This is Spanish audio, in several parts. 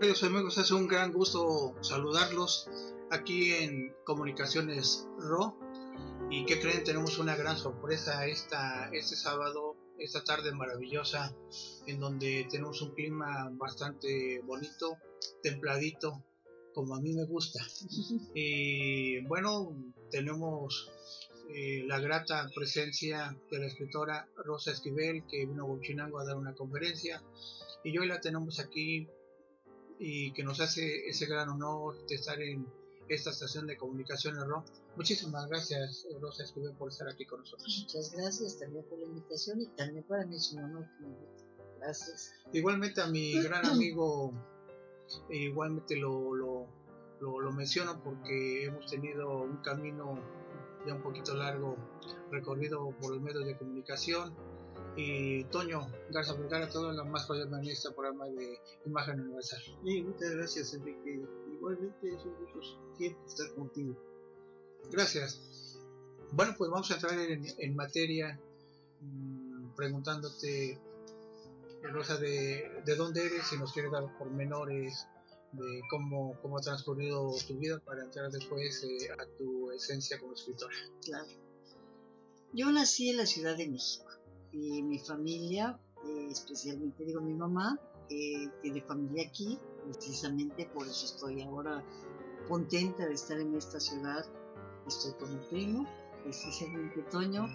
Queridos amigos, es un gran gusto saludarlos aquí en Comunicaciones RO. ¿Y que creen? Tenemos una gran sorpresa esta, este sábado, esta tarde maravillosa, en donde tenemos un clima bastante bonito, templadito, como a mí me gusta. Y bueno, tenemos eh, la grata presencia de la escritora Rosa Esquivel, que vino a Bochinango a dar una conferencia. Y hoy la tenemos aquí y que nos hace ese gran honor de estar en esta estación de comunicación RO. Muchísimas gracias, Rosa Esquivel, por estar aquí con nosotros. Muchas gracias también por la invitación y también para mí es un honor que me Gracias. Igualmente a mi gran amigo, igualmente lo, lo, lo, lo menciono porque hemos tenido un camino ya un poquito largo recorrido por los medios de comunicación y Toño Garza Vergara, todo la más cordial de este programa de Imagen Universal. Y muchas gracias, Enrique. Igualmente es un gusto siempre estar contigo. Gracias. Bueno, pues vamos a entrar en, en materia mmm, preguntándote, Rosa, de, de dónde eres, si nos quieres dar pormenores de cómo, cómo ha transcurrido tu vida para entrar después eh, a tu esencia como escritora. Claro. Yo nací en la Ciudad de México y mi familia, eh, especialmente digo mi mamá, eh, tiene familia aquí, precisamente por eso estoy ahora contenta de estar en esta ciudad. Estoy con mi primo, precisamente Toño,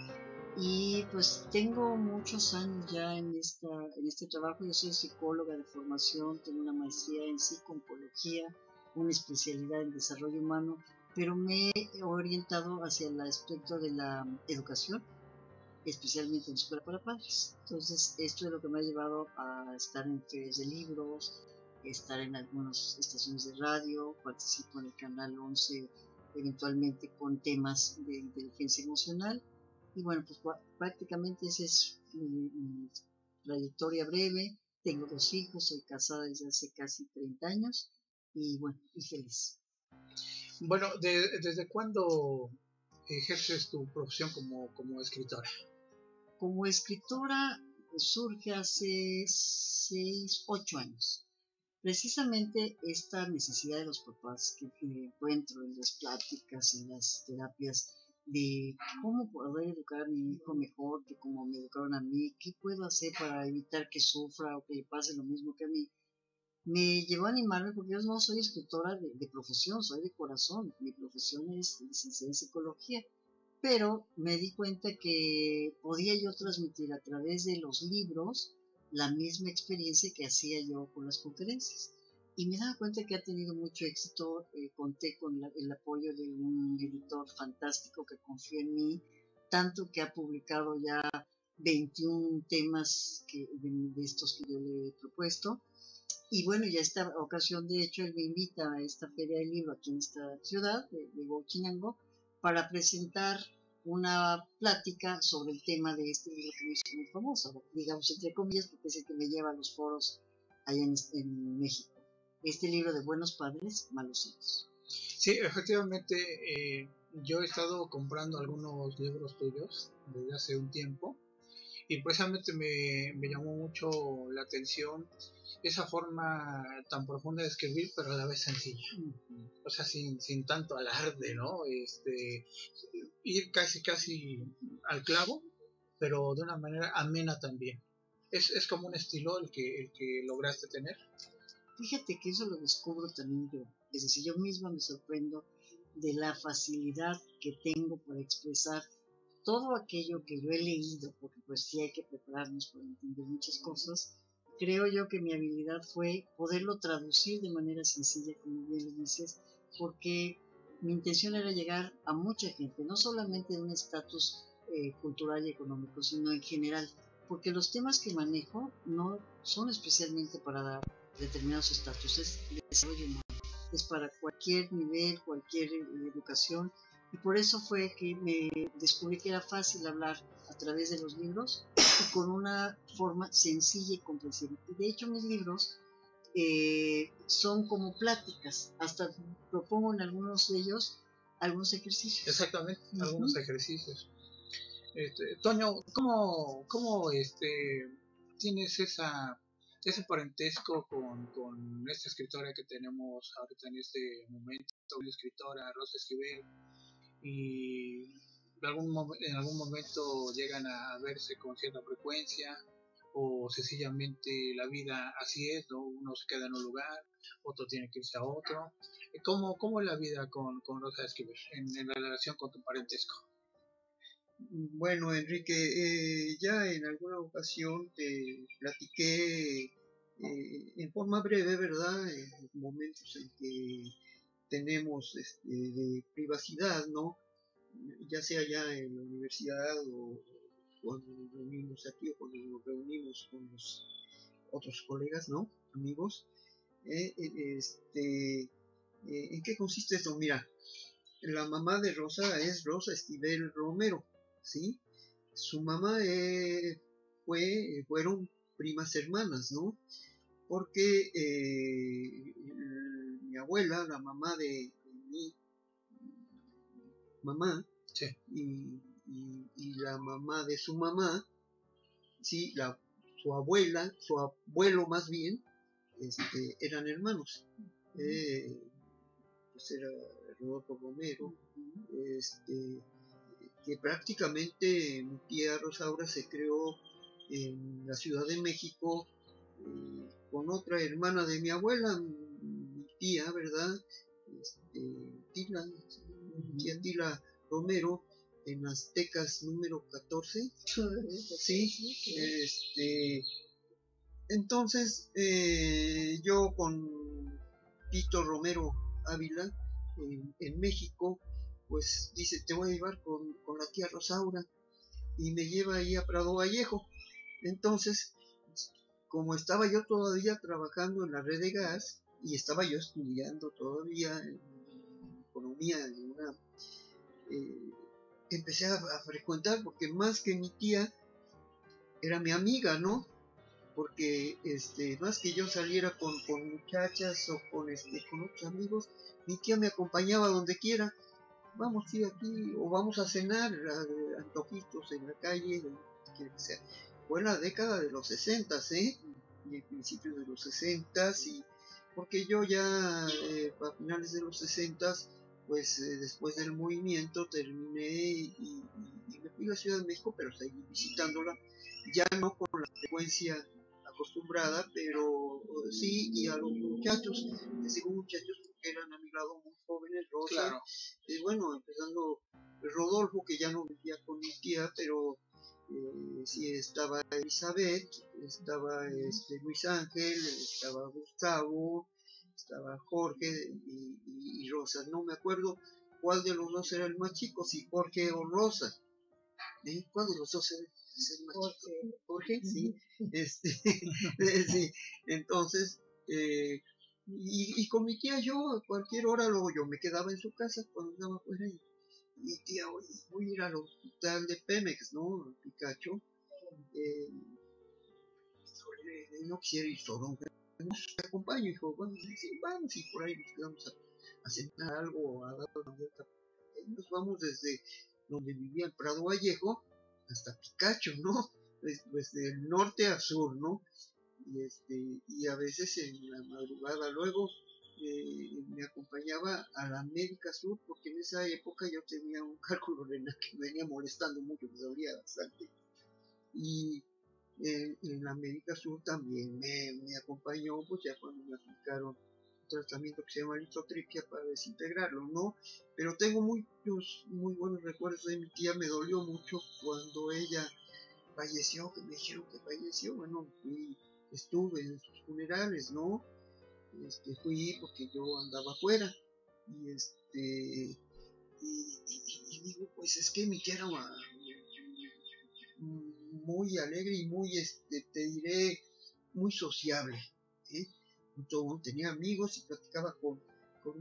y pues tengo muchos años ya en, esta, en este trabajo. Yo soy psicóloga de formación, tengo una maestría en psicología, una especialidad en desarrollo humano, pero me he orientado hacia el aspecto de la educación especialmente en escuela para padres. Entonces, esto es lo que me ha llevado a estar en ferias de libros, estar en algunas estaciones de radio, participo en el canal 11 eventualmente con temas de inteligencia emocional. Y bueno, pues prácticamente esa es mi, trayectoria breve. Tengo dos hijos, soy casada desde hace casi 30 años y bueno, y feliz. Bueno, de, ¿desde cuándo ejerces tu profesión como, como escritora? Como escritora surge hace 6, 8 años. Precisamente esta necesidad de los papás que, que encuentro en las pláticas, en las terapias, de cómo poder educar a mi hijo mejor que como me educaron a mí, qué puedo hacer para evitar que sufra o que le pase lo mismo que a mí, me llevó a animarme porque yo no soy escritora de, de profesión, soy de corazón, mi profesión es licenciada en psicología pero me di cuenta que podía yo transmitir a través de los libros la misma experiencia que hacía yo con las conferencias. Y me daba cuenta que ha tenido mucho éxito, eh, conté con la, el apoyo de un editor fantástico que confía en mí, tanto que ha publicado ya 21 temas que, de, de estos que yo le he propuesto. Y bueno, ya esta ocasión, de hecho, él me invita a esta feria de libro aquí en esta ciudad de, de Huachinango para presentar una plática sobre el tema de este libro que me hizo muy famoso, digamos entre comillas, porque es el que me lleva a los foros allá en, en México. Este libro de Buenos Padres, Malos Hijos. Sí, efectivamente, eh, yo he estado comprando algunos libros tuyos desde hace un tiempo y precisamente me, llamó mucho la atención esa forma tan profunda de escribir, pero a la vez sencilla. O sea, sin, sin tanto alarde, ¿no? Este, ir casi, casi al clavo, pero de una manera amena también. Es, es como un estilo el que, el que lograste tener. Fíjate que eso lo descubro también yo. Es decir, yo misma me sorprendo de la facilidad que tengo para expresar todo aquello que yo he leído, porque pues sí hay que prepararnos para entender muchas cosas, creo yo que mi habilidad fue poderlo traducir de manera sencilla, como bien lo dices, porque mi intención era llegar a mucha gente, no solamente en un estatus eh, cultural y económico, sino en general, porque los temas que manejo no son especialmente para dar determinados estatus, es desarrollo humano, es para cualquier nivel, cualquier educación, y por eso fue que me descubrí que era fácil hablar a través de los libros y con una forma sencilla y comprensible. Y de hecho mis libros eh, son como pláticas, hasta propongo en algunos de ellos algunos ejercicios. Exactamente, uh -huh. algunos ejercicios. Este, Toño, ¿cómo, cómo este, tienes esa, ese parentesco con, con esta escritora que tenemos ahorita en este momento, la escritora Rosa Esquivel, y algún en algún momento llegan a verse con cierta frecuencia, o sencillamente la vida así es, ¿no? uno se queda en un lugar, otro tiene que irse a otro. ¿Cómo, cómo es la vida con, con Rosa Esquivel en, en relación con tu parentesco? Bueno, Enrique, eh, ya en alguna ocasión te platiqué eh, en forma breve, ¿verdad? En momentos en que tenemos este, de privacidad, ¿no? Ya sea ya en la universidad o cuando nos reunimos aquí o cuando nos reunimos con los otros colegas, ¿no? Amigos. Eh, este, ¿En qué consiste esto? Mira, la mamá de Rosa es Rosa Esquivel Romero. ¿sí? Su mamá eh, fue, fueron primas hermanas, ¿no? Porque eh, mi abuela, la mamá de, mi mamá, y, la mamá de su mamá, sí, la, su abuela, su abuelo más bien, este, eran hermanos. Eh, pues era Rodolfo Romero, este, que prácticamente mi tía Rosaura se creó en la Ciudad de México eh, con otra hermana de mi abuela, tía, ¿verdad? Este, Tila, tía Tila Romero, en Aztecas número 14. Sí, este, entonces eh, yo con Tito Romero Ávila en México pues dice, te voy a llevar con, la tía Rosaura y me lleva ahí a Prado Vallejo. Entonces, como estaba yo todavía trabajando en la red de gas y estaba yo estudiando todavía en economía en eh, empecé a, frecuentar porque más que mi tía era mi amiga, ¿no? Porque este, más que yo saliera con, con muchachas o con este, con otros amigos, mi tía me acompañaba donde quiera vamos ir aquí o vamos a cenar a, antojitos en la calle, que sea. Fue la década de los 60, ¿eh? Y principios de los 60 y porque yo ya eh, a finales de los 60 pues eh, después del movimiento terminé y, me fui a la Ciudad de México, pero seguí visitándola, ya no con la frecuencia acostumbrada, pero sí, y a los muchachos, les digo muchachos porque eran a mi lado muy jóvenes, Rosa, y bueno, empezando Rodolfo, que ya no vivía con mi tía, pero eh, sí estaba Elizabeth, estaba este, Luis Ángel, estaba Gustavo, estaba Jorge y, Rosa. No me acuerdo cuál de los dos era el más chico, si Jorge o Rosa. ¿Eh? ¿Cuál de los dos era el más chico? Jorge, sí. Este, sí. Entonces, eh, y, con mi tía yo a cualquier hora luego yo me quedaba en su casa cuando andaba fuera y mi tía voy a ir al hospital de Pemex no Picacho eh, no quisiera ir solo te acompaño hijo. Sí, vamos y por ahí nos quedamos a, cenar algo a dar una vuelta nos vamos desde donde vivía el Prado Vallejo hasta Picacho no pues, pues norte a sur no y este y a veces en la madrugada luego eh, me acompañaba a la América Sur porque en esa época yo tenía un cálculo renal que me venía molestando mucho, me dolía bastante. Y en América Sur también me, acompañó pues ya cuando me aplicaron un tratamiento que se llama lisotripsia para desintegrarlo, ¿no? Pero tengo muchos, muy buenos recuerdos de mi tía, me dolió mucho cuando ella falleció, que me dijeron que falleció, bueno, fui estuve en sus funerales, ¿no? Este, fui porque yo andaba afuera y este y, digo pues es que mi tía era muy alegre y muy este te diré muy sociable ¿eh? tenía amigos y platicaba con, con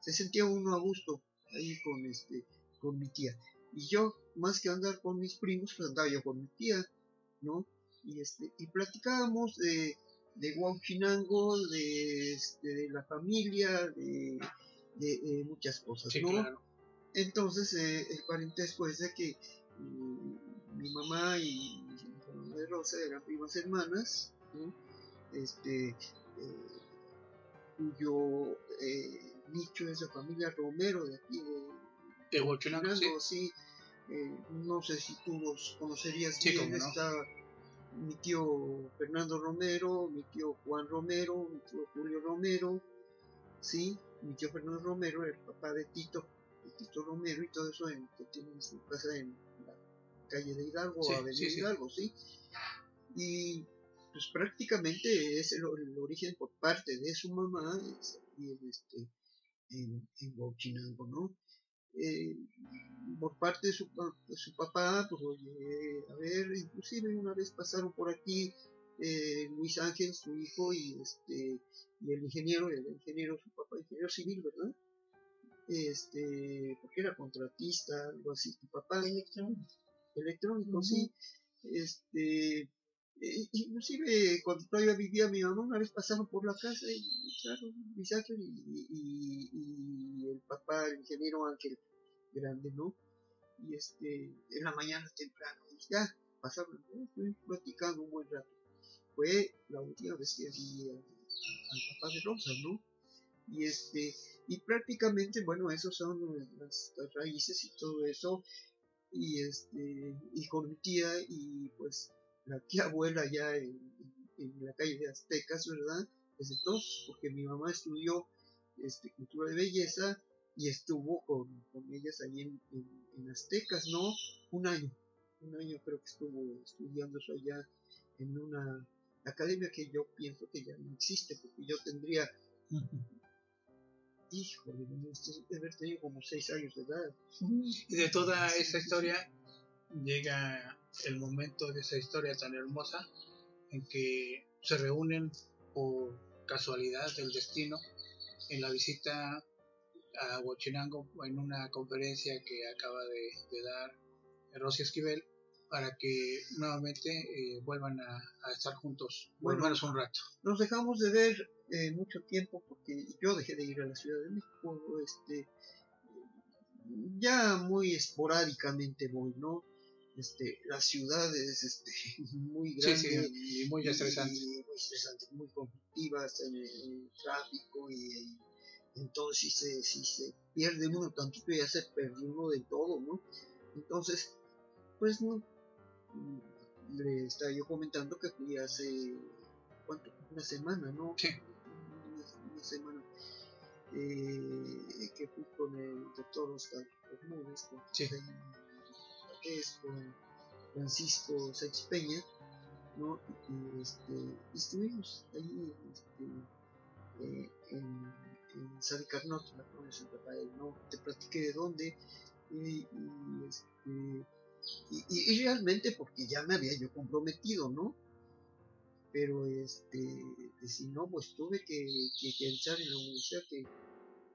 se sentía uno a gusto ahí con este con mi tía y yo más que andar con mis primos pues andaba yo con mi tía no y, este, y platicábamos de, de de, este, de la familia, de, de, muchas cosas, ¿no? Entonces, eh, el parentesco es de que mm, mi mamá y Rosa eran primas hermanas, ¿no? este, eh, cuyo eh, nicho es la familia Romero de aquí de, De Huachinango, sí. Eh, no sé si tú los conocerías Sí, bien, no. está mi tío Fernando Romero, mi tío Juan Romero, mi tío Julio Romero, sí, mi tío Fernando Romero, el papá de Tito, de Tito Romero y todo eso en, que tiene su casa en calle de Hidalgo, Sí, Avenida sí, sí. Hidalgo, sí. Y pues prácticamente es el, el origen por parte de su mamá, en, este, en, en Huachinango, ¿no? Eh, por parte de su, de su papá, pues oye, a ver, inclusive una vez pasaron por aquí eh, Luis Ángel, su hijo, y este y el ingeniero, el ingeniero, su papá, ingeniero civil, ¿verdad? Este, porque era contratista, algo así, tu papá Electrónico. Electrónico, sí. Este, eh, inclusive cuando todavía vivía mi mamá, una vez pasaron por la casa y Luis Ángel y, y- y el papá, el ingeniero Ángel grande, ¿no? Y este, en la mañana temprano, y ya, pasaron, estuvimos platicando un buen rato. Fue la última vez que vi al papá de Rosa, ¿no? Y este, y prácticamente, bueno, esos son las, las raíces y todo eso, y este y con mi tía y pues la tía abuela ya en, en- la calle de Aztecas, ¿verdad? Desde entonces, porque mi mamá estudió este, cultura de belleza y estuvo con, con ellas ahí en, en- en Aztecas, ¿no? Un año, un año creo que estuvo estudiando eso allá en una academia que yo pienso que ya no existe, porque yo tendría, híjole, no sé, de haber tenido como seis años de edad. Y de toda esa historia llega el momento de esa historia tan hermosa en que se reúnen por casualidad del destino en la visita a Huachinango en una conferencia que acaba de, de dar Rosy Esquivel para que nuevamente eh, vuelvan a, a estar juntos, Bueno. menos un rato. nos dejamos de ver eh, mucho tiempo porque yo dejé de ir a la Ciudad de México, este, ya muy esporádicamente voy, ¿no? Este, la ciudad es este, muy grande sí, y muy estresante. y muy estresante, muy conflictivas en el, en tráfico y, entonces sí se, se pierde uno tantito y ya se perdió uno de todo, ¿no? Entonces, pues no, le estaba yo comentando que fui hace, ¿cuánto? Una semana, ¿no? Sí. Una, una semana. eh, que fui con el doctor Oscar Bermúdez, con Sí. Con Francisco Sánchez Peña, ¿no? Y, este, estuvimos ahí este, eh, en, en San Carnot, la colonia San Rafael, ¿no? Te platiqué de dónde y, y, este, y, realmente porque ya me había yo comprometido, ¿no? Pero este, si no, pues tuve que, que pensar en la universidad que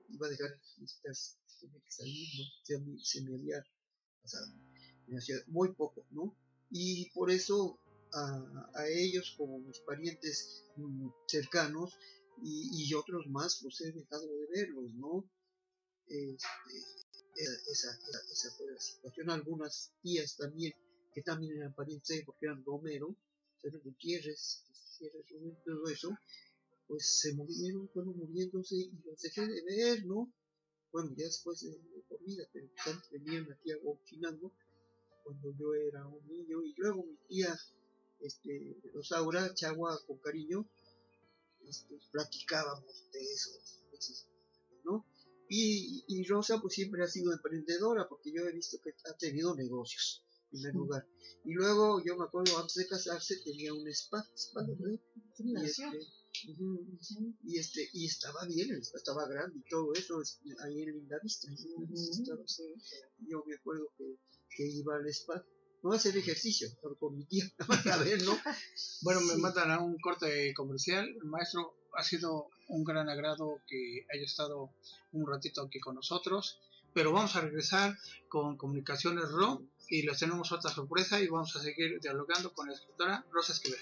iba a dejar estas, que salir, ¿no? Se, se me había pasado, me hacía muy poco, ¿no? Y por eso a, a ellos como mis parientes mm, cercanos y, y otros más, pues he dejado de verlos, ¿no? Este, esa, esa, fue la situación. Algunas tías también, que también eran parientes, porque eran Romero, eran Gutiérrez, Gutiérrez, Romero, todo eso, pues se murieron, fueron muriéndose y los dejé de ver, ¿no? Bueno, ya después de, de por vida, pero antes venían aquí a cuando yo era un niño y luego mi tía este, Rosaura Chagua con cariño este, platicábamos de eso ¿no? Y, y Rosa pues siempre ha sido emprendedora porque yo he visto que ha tenido negocios en primer lugar y luego yo me acuerdo antes de casarse tenía un spa, spa ¿verdad? y este, y este y estaba bien el spa estaba grande y todo eso es- ahí en estaba Sí. yo me acuerdo que, que iba al spa, no a hacer ejercicio, pero con mi tía, a ver, ¿no? Bueno, me Sí. mandan a un corte comercial. Maestro, ha sido un gran agrado que haya estado un ratito aquí con nosotros. Pero vamos a regresar con Comunicaciones RO y les tenemos otra sorpresa y vamos a seguir dialogando con la escritora Rosa Esquivel.